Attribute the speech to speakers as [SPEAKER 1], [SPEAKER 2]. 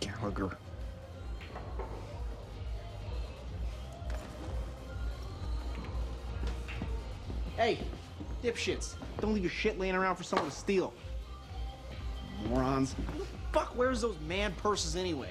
[SPEAKER 1] Gallagher. Hey, dipshits, don't leave your shit laying around for someone to steal. Morons. Who the fuck wears those man purses anyway?